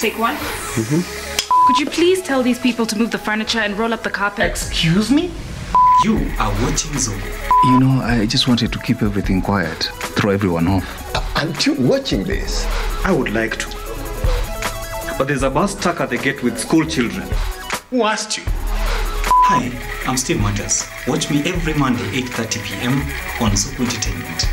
Take one. Mm-hmm. Could you please tell these people to move the furniture and roll up the carpet? Excuse me? You are watching Zuku. You know, I just wanted to keep everything quiet, throw everyone off. Aren't you watching this? I would like to. But there's a bus stuck at the gate with school children. Who asked you? Hi, I'm Steve Matius. Watch me every Monday, 8.30 p.m. on Zuku Entertainment.